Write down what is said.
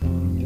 Mm-hmm.